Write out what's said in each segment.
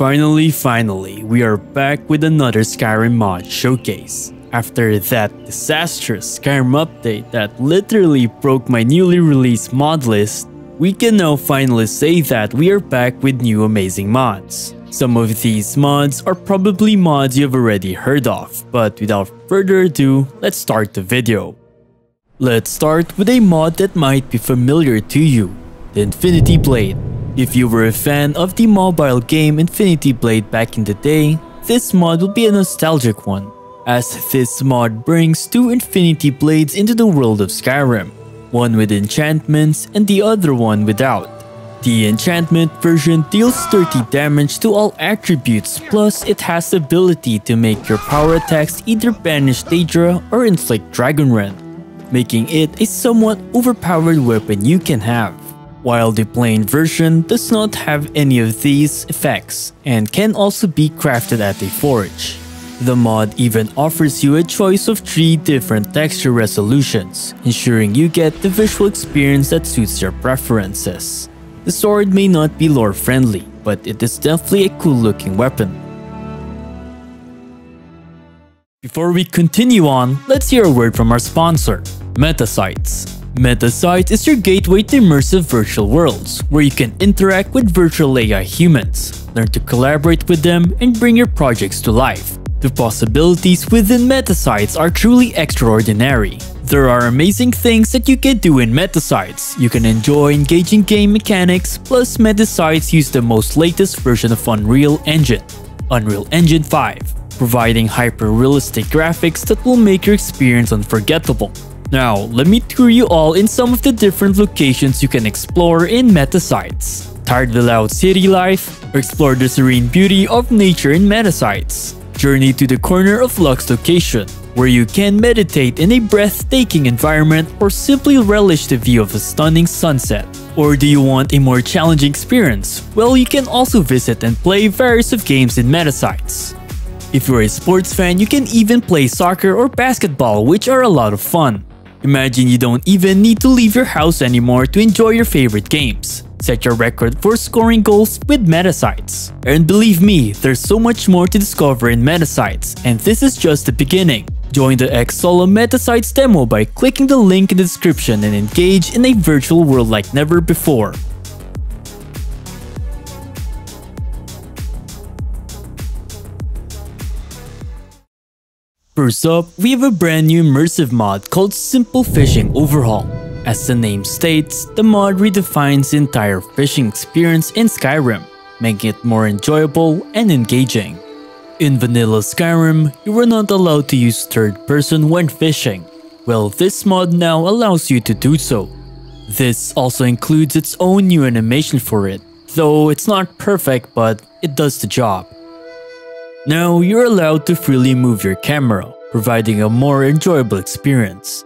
Finally, finally, we are back with another Skyrim mod showcase. After that disastrous Skyrim update that literally broke my newly released mod list, we can now finally say that we are back with new amazing mods. Some of these mods are probably mods you've already heard of, but without further ado, let's start the video. Let's start with a mod that might be familiar to you, the Infinity Blade. If you were a fan of the mobile game Infinity Blade back in the day, this mod will be a nostalgic one, as this mod brings two Infinity Blades into the world of Skyrim, one with enchantments and the other one without. The enchantment version deals 30 damage to all attributes plus it has the ability to make your power attacks either banish Daedra or inflict Dragonrend, making it a somewhat overpowered weapon you can have. While the plain version does not have any of these effects and can also be crafted at a forge. The mod even offers you a choice of 3 different texture resolutions, ensuring you get the visual experience that suits your preferences. The sword may not be lore friendly, but it is definitely a cool looking weapon. Before we continue on, let's hear a word from our sponsor, Metasites. Metasites is your gateway to immersive virtual worlds, where you can interact with virtual AI humans, learn to collaborate with them, and bring your projects to life. The possibilities within Metasites are truly extraordinary, there are amazing things that you can do in Metasites. You can enjoy engaging game mechanics, plus Metasites use the most latest version of Unreal Engine, Unreal Engine 5, providing hyper-realistic graphics that will make your experience unforgettable. Now, let me tour you all in some of the different locations you can explore in Metasites. Tired of the loud city life? Or explore the serene beauty of nature in Metasites? Journey to the corner of Lux location, where you can meditate in a breathtaking environment or simply relish the view of a stunning sunset. Or do you want a more challenging experience? Well, you can also visit and play various of games in Metasites. If you're a sports fan, you can even play soccer or basketball, which are a lot of fun. Imagine you don't even need to leave your house anymore to enjoy your favorite games. Set your record for scoring goals with Metasites. And believe me, there's so much more to discover in Metasites, and this is just the beginning. Join the Xsolla Metasites demo by clicking the link in the description and engage in a virtual world like never before. First up, we have a brand new immersive mod called Simple Fishing Overhaul. As the name states, the mod redefines the entire fishing experience in Skyrim, making it more enjoyable and engaging. In vanilla Skyrim, you were not allowed to use third person when fishing. Well, this mod now allows you to do so. This also includes its own new animation for it, though it's not perfect but it does the job. Now you're allowed to freely move your camera, providing a more enjoyable experience.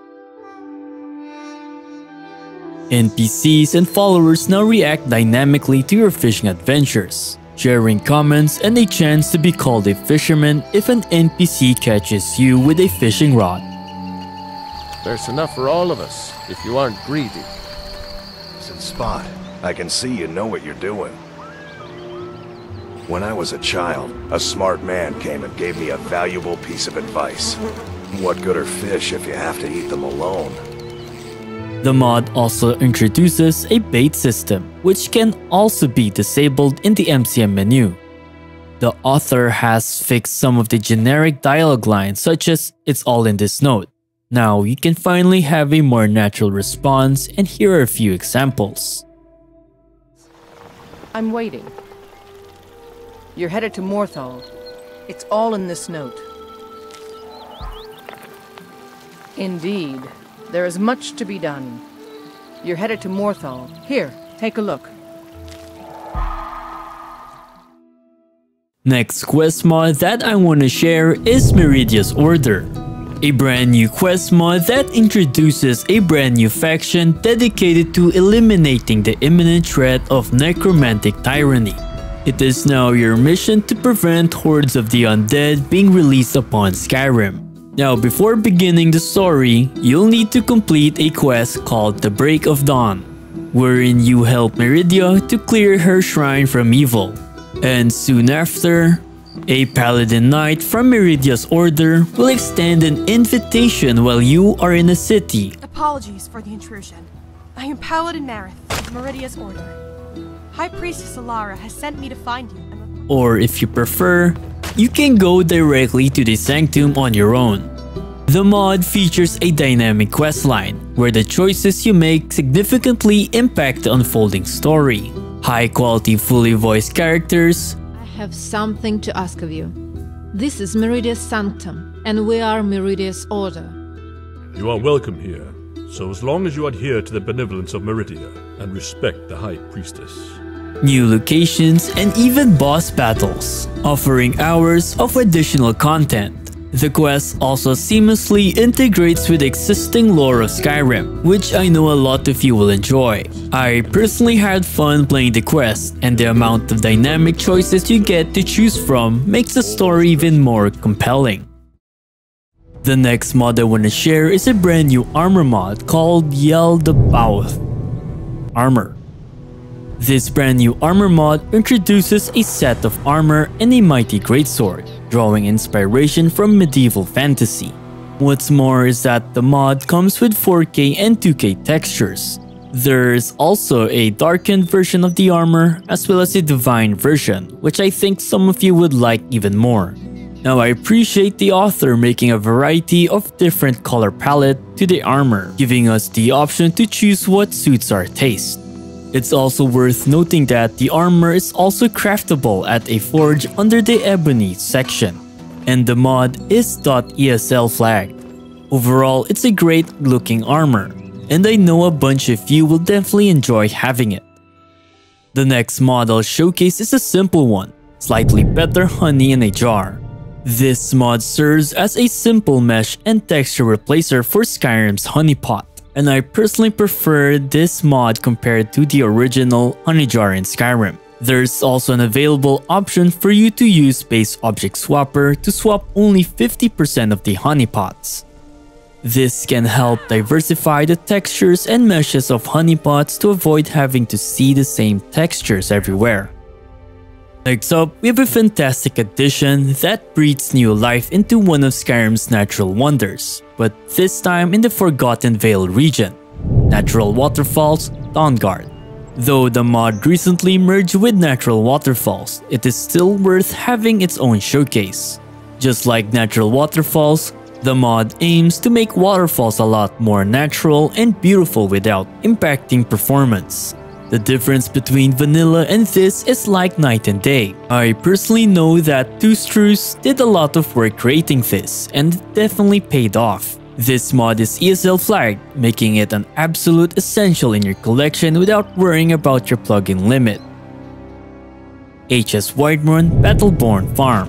NPCs and followers now react dynamically to your fishing adventures sharing comments, and a chance to be called a fisherman if an NPC catches you with a fishing rod. There's enough for all of us, if you aren't greedy. Listen, Spot, I can see you know what you're doing. When I was a child, a smart man came and gave me a valuable piece of advice. What good are fish if you have to eat them alone? The mod also introduces a bait system, which can also be disabled in the MCM menu. The author has fixed some of the generic dialogue lines such as it's all in this note. Now you can finally have a more natural response and here are a few examples. I'm waiting. You're headed to Morthal. It's all in this note. Indeed. There is much to be done. You're headed to Morthal. Here, take a look. Next quest mod that I want to share is Meridia's Order. A brand new quest mod that introduces a brand new faction dedicated to eliminating the imminent threat of necromantic tyranny. It is now your mission to prevent hordes of the undead being released upon Skyrim. Now before beginning the story, you'll need to complete a quest called the Break of Dawn, wherein you help Meridia to clear her shrine from evil. And soon after, a Paladin Knight from Meridia's Order will extend an invitation while you are in a city. Apologies for the intrusion. I am Paladin Marith of Meridia's Order. High Priestess Alara has sent me to find you. Or if you prefer, you can go directly to the Sanctum on your own. The mod features a dynamic questline, where the choices you make significantly impact the unfolding story. High quality fully voiced characters, I have something to ask of you. This is Meridia's Sanctum, and we are Meridia's Order. You are welcome here, so as long as you adhere to the benevolence of Meridia and respect the High Priestess. New locations, and even boss battles, offering hours of additional content. The quest also seamlessly integrates with existing lore of Skyrim, which I know a lot of you will enjoy. I personally had fun playing the quest, and the amount of dynamic choices you get to choose from makes the story even more compelling. The next mod I want to share is a brand new armor mod called Yaldabaoth Armor. This brand new armor mod introduces a set of armor and a mighty greatsword, drawing inspiration from medieval fantasy. What's more is that the mod comes with 4K and 2K textures. There's also a darkened version of the armor as well as a divine version, which I think some of you would like even more. Now I appreciate the author making a variety of different color palette to the armor, giving us the option to choose what suits our taste. It's also worth noting that the armor is also craftable at a forge under the ebony section, and the mod is .esl flagged. Overall, it's a great looking armor, and I know a bunch of you will definitely enjoy having it. The next model showcase is a simple one, slightly better honey in a jar. This mod serves as a simple mesh and texture replacer for Skyrim's honeypot and I personally prefer this mod compared to the original honey jar in Skyrim. There's also an available option for you to use Base Object Swapper to swap only 50% of the honeypots. This can help diversify the textures and meshes of honeypots to avoid having to see the same textures everywhere. Next up, we have a fantastic addition that breathes new life into one of Skyrim's natural wonders, but this time in the Forgotten Vale region, Natural Waterfalls Dawnguard. Though the mod recently merged with Natural Waterfalls, it is still worth having its own showcase. Just like Natural Waterfalls, the mod aims to make waterfalls a lot more natural and beautiful without impacting performance. The difference between vanilla and this is like night and day. I personally know that Two Strews did a lot of work creating this and it definitely paid off. This mod is ESL flagged, making it an absolute essential in your collection without worrying about your plugin limit. HS Whiterun Battleborn Farm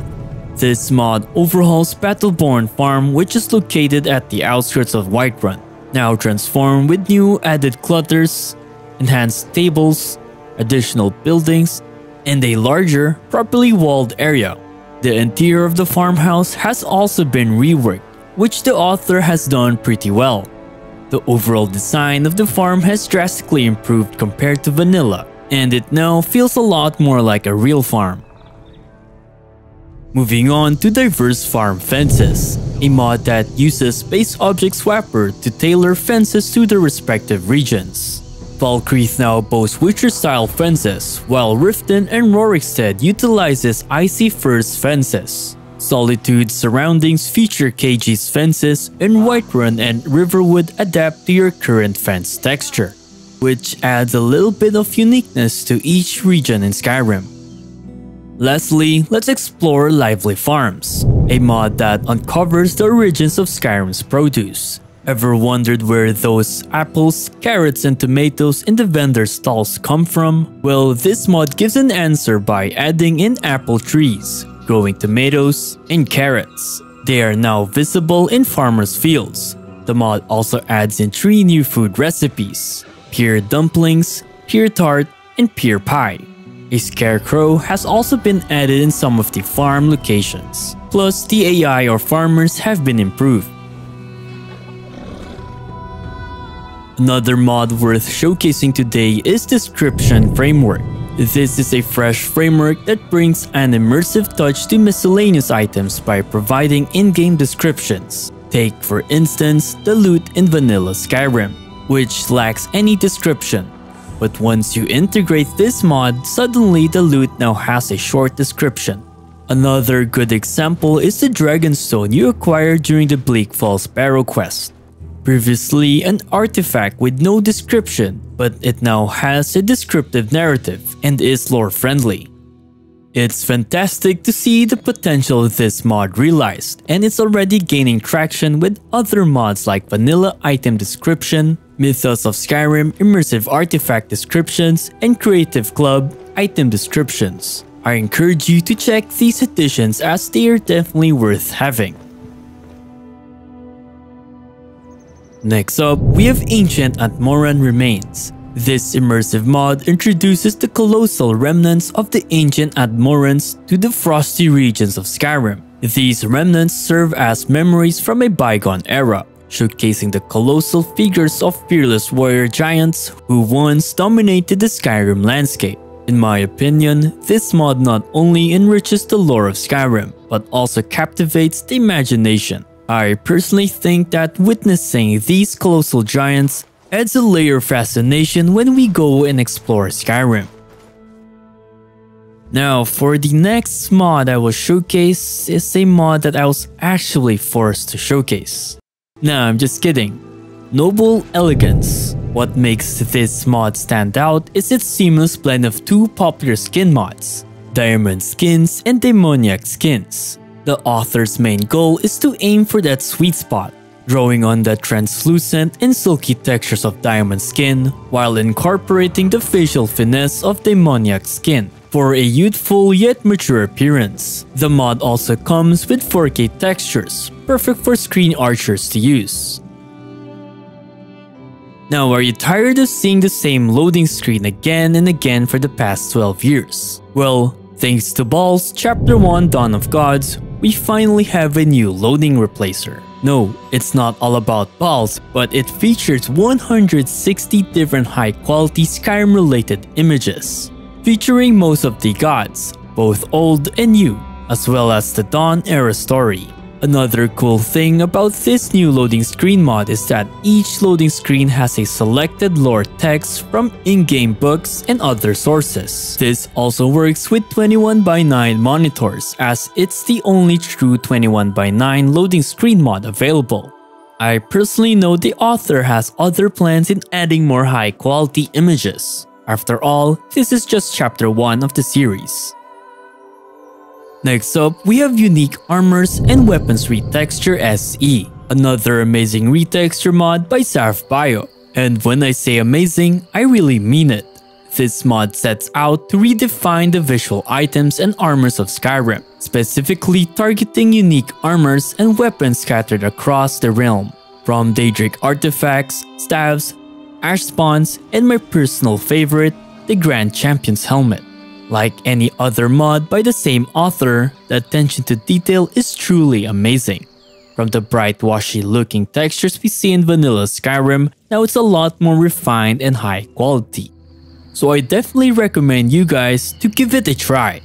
This mod overhauls Battleborn Farm which is located at the outskirts of Whiterun, now transformed with new added clutters, enhanced tables, additional buildings, and a larger, properly walled area. The interior of the farmhouse has also been reworked, which the author has done pretty well. The overall design of the farm has drastically improved compared to vanilla, and it now feels a lot more like a real farm. Moving on to diverse farm fences, a mod that uses Base Object Swapper to tailor fences to their respective regions. Falkreath now boasts Witcher-style fences, while Riften and Rorikstead utilizes Icy First fences. Solitude surroundings feature KG's fences, and Whiterun and Riverwood adapt to your current fence texture, which adds a little bit of uniqueness to each region in Skyrim. Lastly, let's explore Lively Farms, a mod that uncovers the origins of Skyrim's produce. Ever wondered where those apples, carrots, and tomatoes in the vendor stalls come from? Well, this mod gives an answer by adding in apple trees, growing tomatoes, and carrots. They are now visible in farmers' fields. The mod also adds in three new food recipes, pear dumplings, pear tart, and pear pie. A scarecrow has also been added in some of the farm locations. Plus, the AI or farmers have been improved. Another mod worth showcasing today is Description Framework. This is a fresh framework that brings an immersive touch to miscellaneous items by providing in-game descriptions. Take for instance the loot in vanilla Skyrim, which lacks any description. But once you integrate this mod, suddenly the loot now has a short description. Another good example is the Dragonstone you acquire during the Bleak Falls Barrow quest. Previously an artifact with no description, but it now has a descriptive narrative and is lore friendly. It's fantastic to see the potential of this mod realized, and it's already gaining traction with other mods like Vanilla Item Description, Mythos of Skyrim Immersive Artifact Descriptions, and Creative Club Item Descriptions. I encourage you to check these additions as they are definitely worth having. Next up, we have Ancient Atmoran Remains. This immersive mod introduces the colossal remnants of the ancient Atmorans to the frosty regions of Skyrim. These remnants serve as memories from a bygone era, showcasing the colossal figures of fearless warrior giants who once dominated the Skyrim landscape. In my opinion, this mod not only enriches the lore of Skyrim, but also captivates the imagination. I personally think that witnessing these colossal giants adds a layer of fascination when we go and explore Skyrim. Now, for the next mod I will showcase is a mod that I was actually forced to showcase. Nah, I'm just kidding. Noble Elegance. What makes this mod stand out is its seamless blend of two popular skin mods, Diamond Skins and Demoniac Skins. The author's main goal is to aim for that sweet spot, drawing on the translucent and silky textures of diamond skin while incorporating the facial finesse of demoniac skin for a youthful yet mature appearance. The mod also comes with 4K textures, perfect for screen archers to use. Now, are you tired of seeing the same loading screen again and again for the past 12 years? Well, thanks to Balls Chapter 1 Dawn of Gods, we finally have a new loading replacer. No, it's not all about balls, but it features 160 different high quality Skyrim related images, featuring most of the gods, both old and new, as well as the Dawn era story. Another cool thing about this new loading screen mod is that each loading screen has a selected lore text from in-game books and other sources. This also works with 21 by 9 monitors as it's the only true 21 by 9 loading screen mod available. I personally know the author has other plans in adding more high quality images. After all, this is just chapter 1 of the series. Next up, we have Unique Armors and Weapons Retexture SE, another amazing retexture mod by Sarf Bio. And when I say amazing, I really mean it. This mod sets out to redefine the visual items and armors of Skyrim, specifically targeting unique armors and weapons scattered across the realm. From Daedric artifacts, staves, ash spawns, and my personal favorite, the Grand Champion's helmet. Like any other mod by the same author, the attention to detail is truly amazing. From the bright washy looking textures we see in vanilla Skyrim, now it's a lot more refined and high quality. So I definitely recommend you guys to give it a try.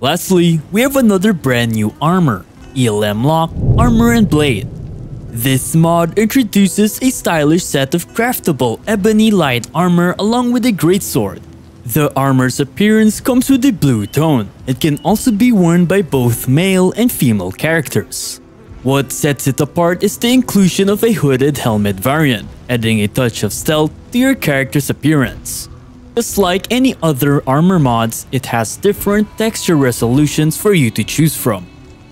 Lastly, we have another brand new armor, Elmlock, Armor and Blade. This mod introduces a stylish set of craftable ebony light armor along with a greatsword. The armor's appearance comes with a blue tone. It can also be worn by both male and female characters. What sets it apart is the inclusion of a hooded helmet variant, adding a touch of stealth to your character's appearance. Just like any other armor mods, it has different texture resolutions for you to choose from.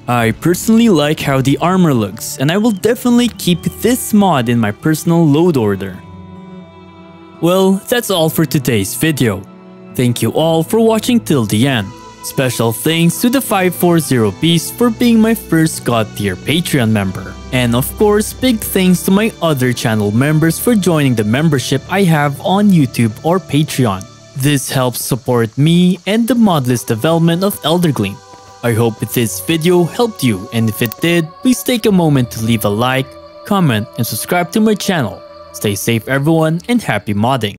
I personally like how the armor looks and I will definitely keep this mod in my personal load order. Well, that's all for today's video. Thank you all for watching till the end. Special thanks to the 540 Beast for being my first God tier Patreon member. And of course, big thanks to my other channel members for joining the membership I have on YouTube or Patreon. This helps support me and the modlist development of Eldergleam. I hope this video helped you and if it did, please take a moment to leave a like, comment, and subscribe to my channel. Stay safe everyone and happy modding!